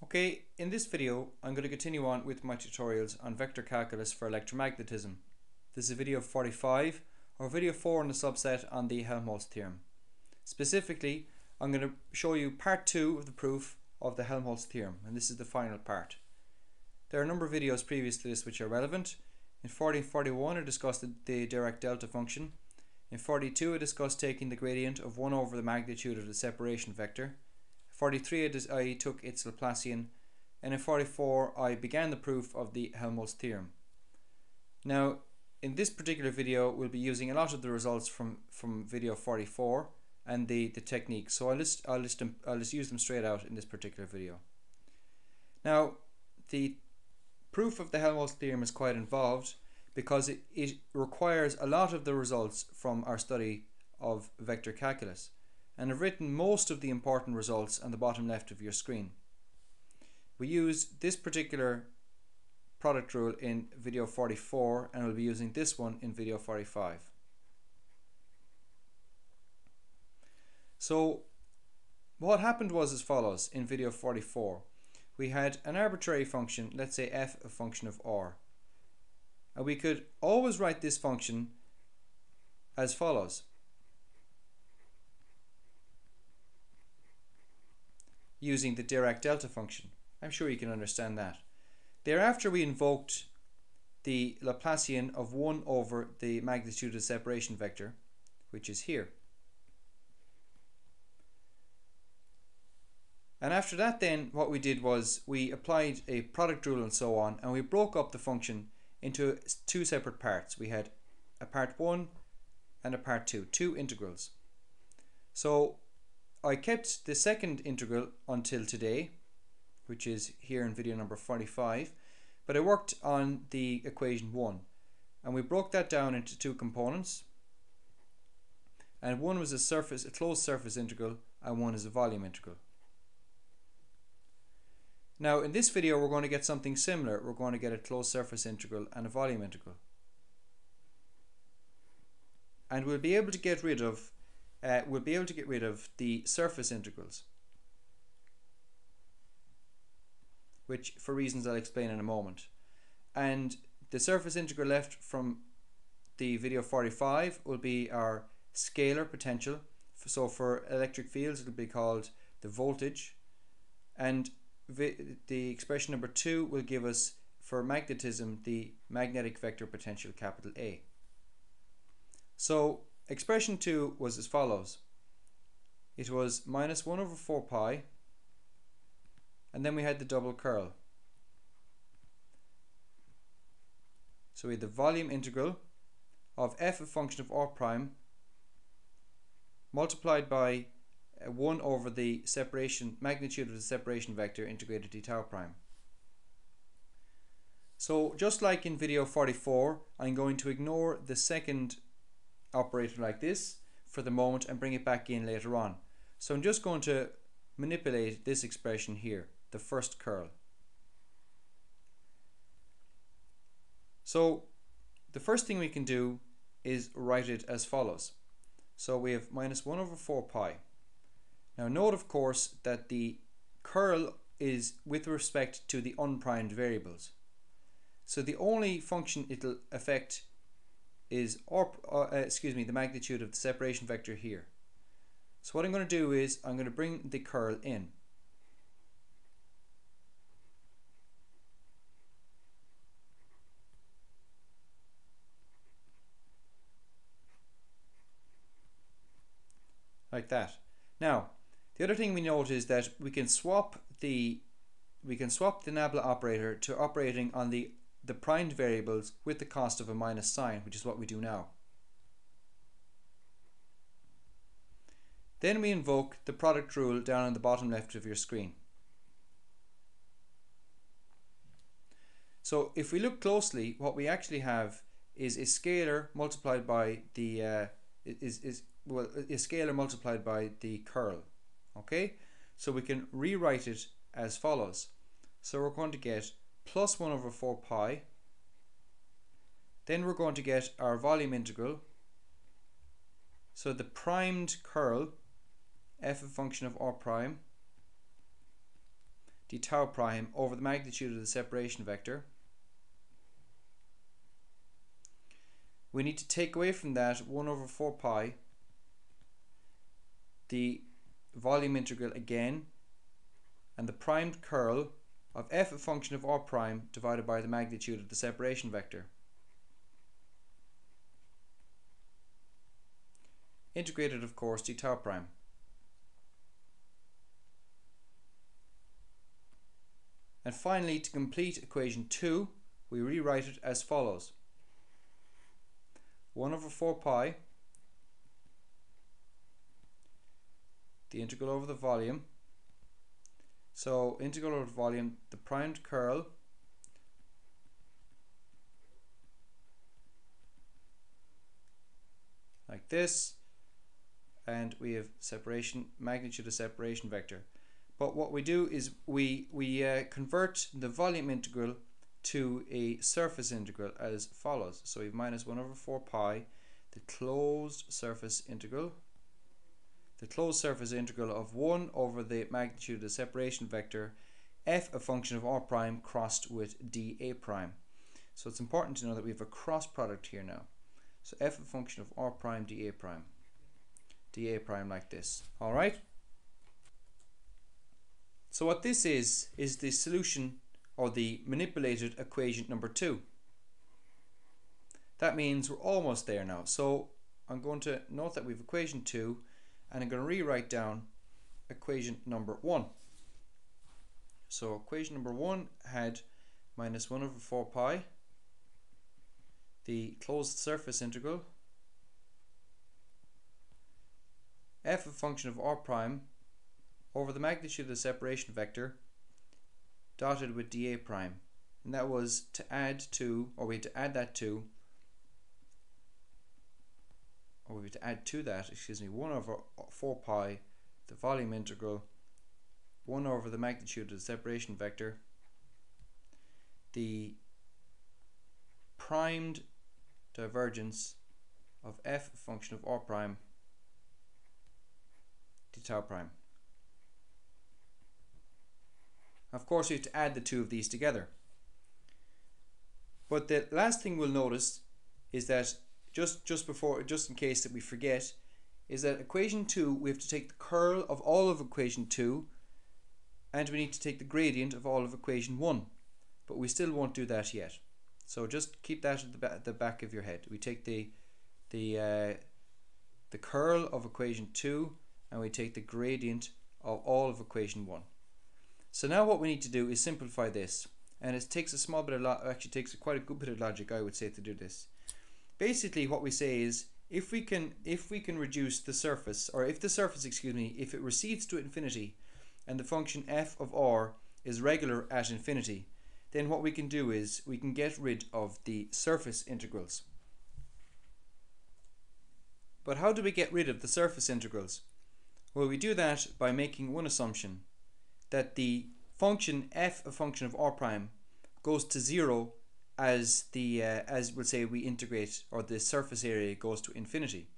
Okay, in this video I'm going to continue on with my tutorials on vector calculus for electromagnetism. This is video 45 or video 4 in the subset on the Helmholtz theorem. Specifically, I'm going to show you part 2 of the proof of the Helmholtz theorem and this is the final part. There are a number of videos previous to this which are relevant. In 40 and 41 I discussed the, the Dirac delta function. In 42 I discussed taking the gradient of 1 over the magnitude of the separation vector 43 I took its Laplacian and in 44 I began the proof of the Helmholtz theorem. Now in this particular video we'll be using a lot of the results from, from video 44 and the, the technique so I'll just, I'll, just, I'll just use them straight out in this particular video. Now the proof of the Helmholtz theorem is quite involved because it, it requires a lot of the results from our study of vector calculus and have written most of the important results on the bottom left of your screen. We use this particular product rule in video 44 and we'll be using this one in video 45. So what happened was as follows in video 44. We had an arbitrary function, let's say f a function of r. And we could always write this function as follows. Using the Dirac delta function. I'm sure you can understand that. Thereafter we invoked the Laplacian of 1 over the magnitude of separation vector, which is here. And after that then what we did was we applied a product rule and so on and we broke up the function into two separate parts. We had a part 1 and a part 2, two integrals. So I kept the second integral until today, which is here in video number 45, but I worked on the equation 1 and we broke that down into two components and one was a surface a closed surface integral and one is a volume integral. Now in this video we're going to get something similar. We're going to get a closed surface integral and a volume integral. And we'll be able to get rid of uh, we'll be able to get rid of the surface integrals which for reasons I'll explain in a moment. And the surface integral left from the video 45 will be our scalar potential. So for electric fields it'll be called the voltage. And the expression number 2 will give us for magnetism the magnetic vector potential capital A. So Expression 2 was as follows. It was minus 1 over 4 pi and then we had the double curl. So we had the volume integral of f a function of r prime multiplied by uh, 1 over the separation magnitude of the separation vector integrated to tau prime. So just like in video 44 I'm going to ignore the second operator like this for the moment and bring it back in later on. So I'm just going to manipulate this expression here, the first curl. So the first thing we can do is write it as follows. So we have minus 1 over 4 pi. Now note of course that the curl is with respect to the unprimed variables. So the only function it'll affect is or uh, uh, excuse me the magnitude of the separation vector here. So what I'm going to do is I'm going to bring the curl in. Like that. Now, the other thing we note is that we can swap the we can swap the nabla operator to operating on the the primed variables with the cost of a minus sign, which is what we do now. Then we invoke the product rule down on the bottom left of your screen. So if we look closely, what we actually have is a scalar multiplied by the uh, is is well a scalar multiplied by the curl. Okay, so we can rewrite it as follows. So we're going to get plus 1 over 4 pi. Then we're going to get our volume integral. So the primed curl, f a function of r prime, d tau prime over the magnitude of the separation vector. We need to take away from that 1 over 4 pi the volume integral again and the primed curl of f a function of r prime divided by the magnitude of the separation vector. Integrated of course d tau prime. And finally, to complete equation 2, we rewrite it as follows. 1 over 4 pi, the integral over the volume. So integral over volume, the primed curl. Like this. And we have separation magnitude of separation vector. But what we do is we, we uh, convert the volume integral to a surface integral as follows. So we have minus 1 over 4 pi, the closed surface integral, the closed surface integral of 1 over the magnitude of the separation vector, f a function of r prime crossed with dA prime. So it's important to know that we have a cross product here now. So f a function of r prime dA prime. dA prime like this. Alright? So what this is, is the solution or the manipulated equation number two. That means we're almost there now. So I'm going to note that we have equation two and I'm going to rewrite down equation number one. So equation number one had minus 1 over 4 pi, the closed surface integral, f a function of r prime over the magnitude of the separation vector dotted with dA prime and that was to add to or we had to add that to or we to add to that excuse me 1 over 4 pi the volume integral 1 over the magnitude of the separation vector the primed divergence of f function of r prime d tau prime of course, we have to add the two of these together. But the last thing we'll notice is that just, just before, just in case that we forget, is that equation 2, we have to take the curl of all of equation 2 and we need to take the gradient of all of equation 1. But we still won't do that yet. So just keep that at the, ba the back of your head. We take the, the, uh, the curl of equation 2 and we take the gradient of all of equation 1. So now what we need to do is simplify this. And it takes a small bit of, actually takes quite a good bit of logic, I would say, to do this. Basically what we say is, if we can if we can reduce the surface, or if the surface, excuse me, if it recedes to infinity, and the function f of r is regular at infinity, then what we can do is we can get rid of the surface integrals. But how do we get rid of the surface integrals? Well, we do that by making one assumption, that the function f, a function of r prime, goes to zero as the uh, as we'll say we integrate or the surface area goes to infinity.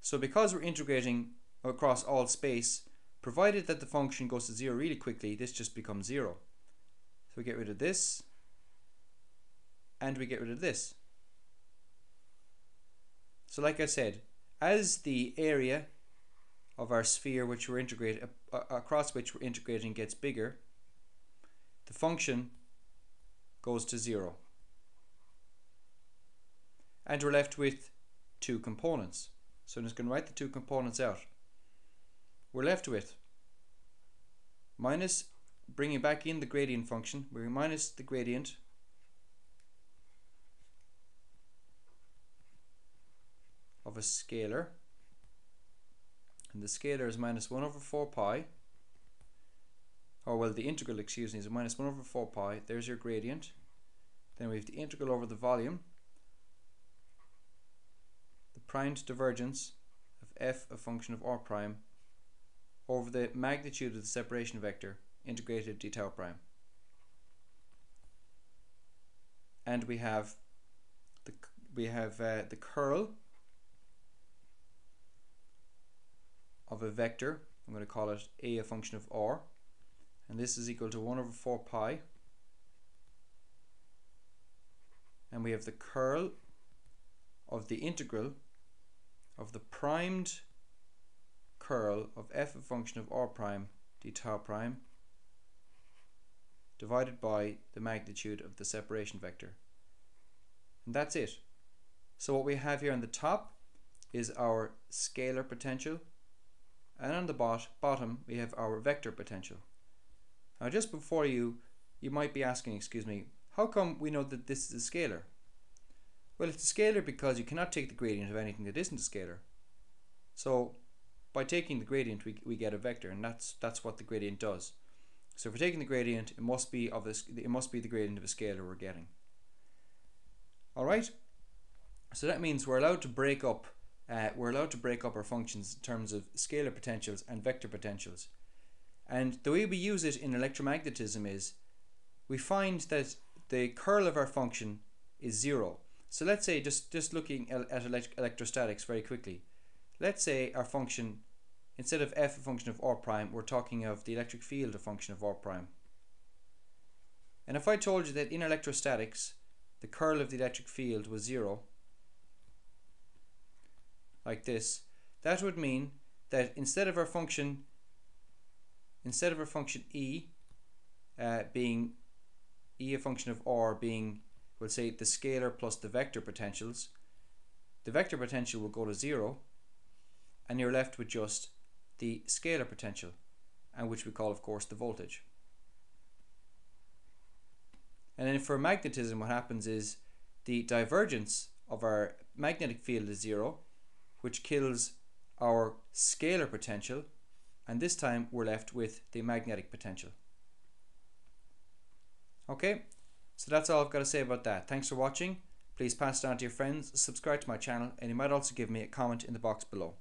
So because we're integrating across all space, provided that the function goes to zero really quickly, this just becomes zero. So we get rid of this, and we get rid of this. So like I said, as the area of our sphere which we're integrating uh, across which we're integrating gets bigger, the function goes to zero. And we're left with two components. So I'm just going to write the two components out. We're left with minus, bringing back in the gradient function, we're minus the gradient of a scalar. And the scalar is minus 1 over 4 pi. Or well the integral excuse me is minus 1 over 4 pi. There's your gradient. Then we have the integral over the volume primed divergence of f a function of r prime over the magnitude of the separation vector integrated d tau prime and we have the we have uh, the curl of a vector. I'm going to call it a a function of r. and this is equal to 1 over 4 pi and we have the curl of the integral of the primed curl of f a function of r prime d tau prime divided by the magnitude of the separation vector. And that's it. So what we have here on the top is our scalar potential and on the bot bottom we have our vector potential. Now just before you, you might be asking, excuse me, how come we know that this is a scalar? Well, it's a scalar because you cannot take the gradient of anything that isn't a scalar. So by taking the gradient, we, we get a vector, and that's that's what the gradient does. So if we're taking the gradient, it must be of this. It must be the gradient of a scalar we're getting. All right. So that means we're allowed to break up. Uh, we're allowed to break up our functions in terms of scalar potentials and vector potentials. And the way we use it in electromagnetism is we find that the curl of our function is zero. So let's say, just, just looking at electrostatics very quickly, let's say our function, instead of f a function of r prime, we're talking of the electric field a function of r prime. And if I told you that in electrostatics, the curl of the electric field was zero, like this, that would mean that instead of our function, instead of our function e uh, being e a function of r being we'll say the scalar plus the vector potentials, the vector potential will go to zero and you're left with just the scalar potential and which we call of course the voltage. And then for magnetism what happens is the divergence of our magnetic field is zero which kills our scalar potential and this time we're left with the magnetic potential. Okay, so that's all I've got to say about that. Thanks for watching. Please pass it on to your friends, subscribe to my channel, and you might also give me a comment in the box below.